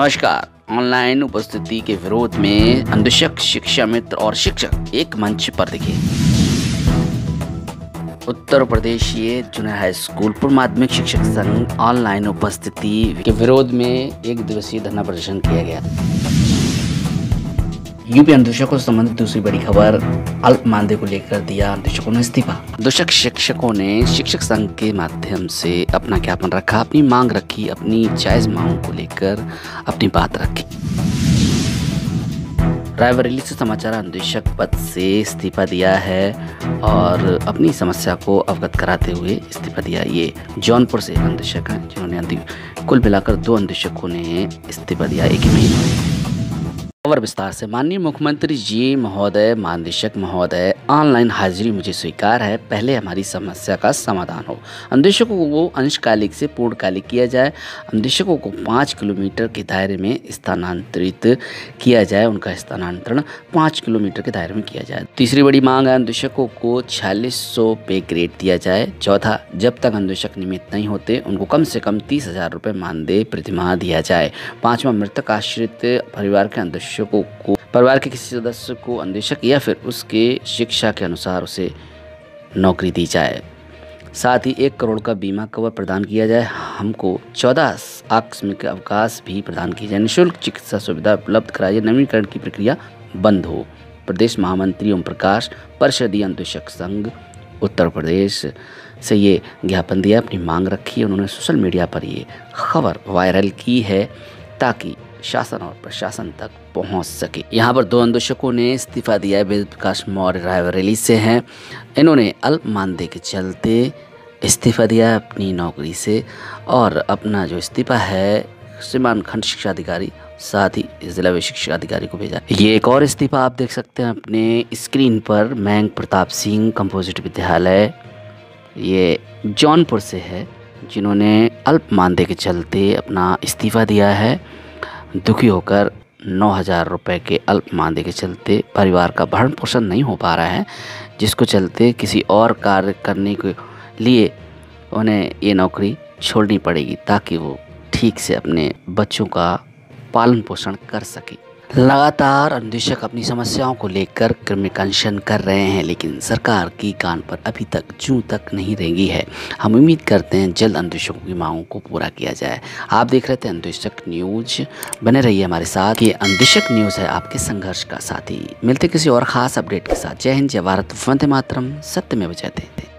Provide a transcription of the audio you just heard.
नमस्कार। ऑनलाइन उपस्थिति के विरोध में अंधशक शिक्षा मित्र और शिक्षक एक मंच पर दिखे। उत्तर प्रदेशीय जूनियर हाई स्कूल पूर्व माध्यमिक शिक्षक संघ। ऑनलाइन उपस्थिति के विरोध में एक दिवसीय धरना प्रदर्शन किया गया। यूपी अंधुषकों से संबंधित दूसरी बड़ी खबर, अल्प मानदेय को लेकर दिया अंधुषकों ने इस्तीफा। अंधुषक शिक्षकों ने शिक्षक संघ के माध्यम से अपना ज्ञापन रखा, अपनी मांग रखी, अपनी जायज़ मांगों को लेकर अपनी बात रखी। रायबरेली से समाचार अन्वेषक पद से इस्तीफा दिया है और अपनी समस्या को अवगत कराते हुए इस्तीफा दिया ये जौनपुर से अन्वेषक हैं जिन्होंने कुल मिलाकर दो अन्वेषकों ने इस्तीफा दिया एक ही महीने में। खबर विस्तार से माननीय मुख्यमंत्री जी महोदय, महानिदेशक महोदय, ऑनलाइन हाजिरी मुझे स्वीकार है। पहले हमारी समस्या का समाधान हो। अन्वेषकों को अंशकालिक से पूर्णकालिक किया जाए। अन्वेषकों को पाँच किलोमीटर के दायरे में स्थानांतरित किया जाए। उनका स्थानांतरण पाँच किलोमीटर के दायरे में किया जाए। तीसरी बड़ी मांग है अन्वेषकों को छियालीस सौ पे ग्रेड दिया जाए। चौथा, जब तक अन्वेषक निमित्त नहीं होते, उनको कम से कम तीस हज़ार मानदेय प्रतिमाह दिया जाए। पाँचवा, मृतक आश्रित परिवार के अन्वेषक शिक्षकों को परिवार के किसी सदस्य को अन्वेषक या फिर उसके शिक्षा के अनुसार उसे नौकरी दी जाए। साथ ही एक करोड़ का बीमा कवर प्रदान किया जाए। हमको चौदह आकस्मिक अवकाश भी प्रदान किया जाए। निःशुल्क चिकित्सा सुविधा उपलब्ध कराई जाए। नवीनीकरण की प्रक्रिया बंद हो। प्रदेश महामंत्री ओम प्रकाश परिषदीय अन्वेषक संघ, उत्तर प्रदेश से ये ज्ञापन दिया। अपनी मांग रखी है। उन्होंने सोशल मीडिया पर ये खबर वायरल की है ताकि शासन और प्रशासन तक पहुँच सके। यहाँ पर दो अंदोषकों ने इस्तीफा दिया है। वेद प्रकाश मौर्य रायबरेली से हैं। इन्होंने अल्प मानदेय के चलते इस्तीफा दिया अपनी नौकरी से और अपना जो इस्तीफा है, श्रीमान खंड शिक्षा अधिकारी, साथ ही जिला शिक्षा अधिकारी को भेजा। ये एक और इस्तीफा आप देख सकते हैं अपने स्क्रीन पर। मैंग प्रताप सिंह, कंपोजिट विद्यालय। ये जौनपुर से है, जिन्होंने अल्प मानदेय के चलते अपना इस्तीफा दिया है। दुखी होकर नौ हज़ार रुपये के अल्प मानदेय के चलते परिवार का भरण पोषण नहीं हो पा रहा है, जिसको चलते किसी और कार्य करने के लिए उन्हें ये नौकरी छोड़नी पड़ेगी, ताकि वो ठीक से अपने बच्चों का पालन पोषण कर सके। लगातार अन्वेषक अपनी समस्याओं को लेकर क्रमिकांशन कर रहे हैं, लेकिन सरकार की कान पर अभी तक जू तक नहीं रेंगी है। हम उम्मीद करते हैं जल्द अन्वेषकों की मांगों को पूरा किया जाए। आप देख रहे थे अन्वेषक न्यूज़। बने रहिए हमारे साथ। ये अन्वेषक न्यूज़ है आपके संघर्ष का साथी। मिलते किसी और खास अपडेट के साथ। जय हिंद, जय भारत। वंदे मातरम। सत्य में बजाते थे